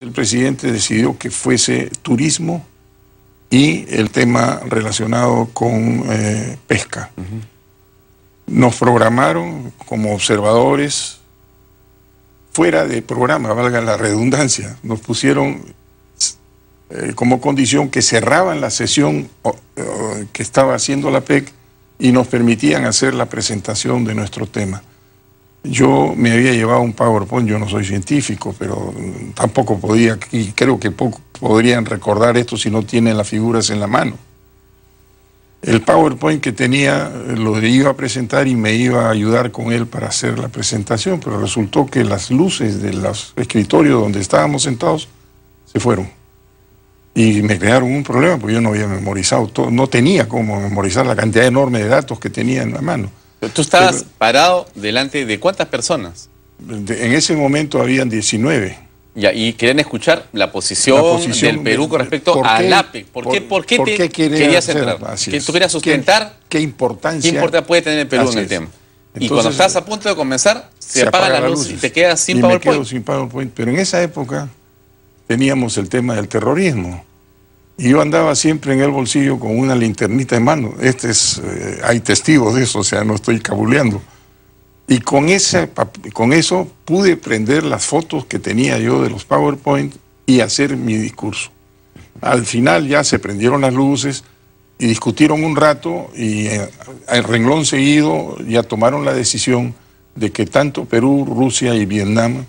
El presidente decidió que fuese turismo y el tema relacionado con eh, pesca. Nos programaron como observadores fuera de programa, valga la redundancia. Nos pusieron eh, como condición que cerraban la sesión que estaba haciendo la PEC y nos permitían hacer la presentación de nuestro tema. Yo me había llevado un PowerPoint, yo no soy científico, pero tampoco podía, y creo que poco podrían recordar esto si no tienen las figuras en la mano. El PowerPoint que tenía lo iba a presentar y me iba a ayudar con él para hacer la presentación, pero resultó que las luces de los escritorios donde estábamos sentados se fueron. Y me crearon un problema porque yo no había memorizado todo, no tenía cómo memorizar la cantidad enorme de datos que tenía en la mano. ¿Tú estabas parado delante de cuántas personas? en ese momento habían 19. Ya, y querían escuchar la posición, del Perú con respecto a la APEC. ¿Por, qué, por, qué, te querías entrar? Que tú querías sustentar ¿Qué, importancia, qué importancia puede tener el Perú en el tema. y cuando estás a punto de comenzar, se, apaga, la luz y te quedas sin PowerPoint. sin PowerPoint. Pero en esa época teníamos el tema del terrorismo. Y yo andaba siempre en el bolsillo con una linternita en mano. Este es, eh, hay testigos de eso, o sea, no estoy cabuleando. Y con, ese, con eso pude prender las fotos que tenía yo de los PowerPoint y hacer mi discurso. Al final ya se prendieron las luces y discutieron un rato y eh, al renglón seguido ya tomaron la decisión de que tanto Perú, Rusia y Vietnam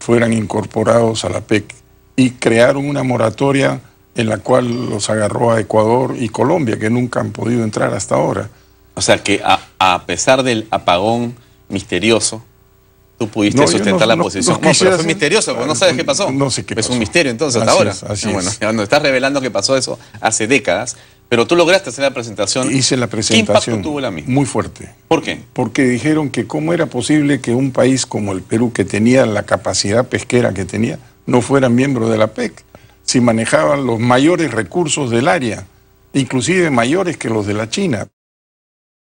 fueran incorporados a la PEC y crearon una moratoria en la cual los agarró a Ecuador y Colombia, que nunca han podido entrar hasta ahora. O sea que a, pesar del apagón misterioso, tú pudiste sustentar la posición. No, pero fue misterioso, porque no sabes qué pasó. No sé qué pasó. Es un misterio entonces hasta ahora. así bueno, estás revelando que pasó eso hace décadas, pero tú lograste hacer la presentación. Hice la presentación. ¿Qué impacto tuvo la misma? Muy fuerte. ¿Por qué? Porque dijeron que cómo era posible que un país como el Perú, que tenía la capacidad pesquera que tenía, no fuera miembro de la PEC si manejaban los mayores recursos del área, inclusive mayores que los de la China.